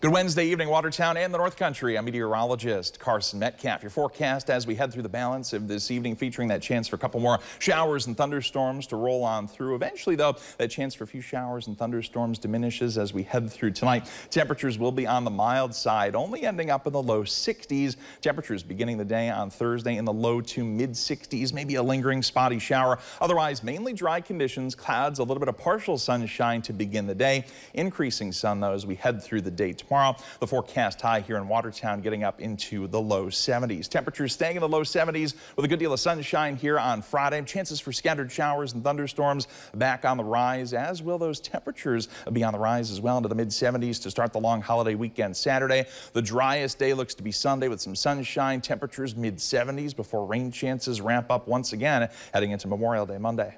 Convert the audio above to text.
Good Wednesday evening, Watertown and the North Country. I'm meteorologist Carson Metcalf. Your forecast as we head through the balance of this evening featuring that chance for a couple more showers and thunderstorms to roll on through. Eventually, though, that chance for a few showers and thunderstorms diminishes as we head through tonight. Temperatures will be on the mild side, only ending up in the low 60s. Temperatures beginning the day on Thursday in the low to mid 60s, maybe a lingering spotty shower. Otherwise, mainly dry conditions, clouds, a little bit of partial sunshine to begin the day. Increasing sun, though, as we head through the day tomorrow. The forecast high here in Watertown getting up into the low 70s. Temperatures staying in the low 70s with a good deal of sunshine here on Friday. Chances for scattered showers and thunderstorms back on the rise, as will those temperatures be on the rise as well into the mid 70s to start the long holiday weekend Saturday. The driest day looks to be Sunday with some sunshine. Temperatures mid 70s before rain chances ramp up once again heading into Memorial Day Monday.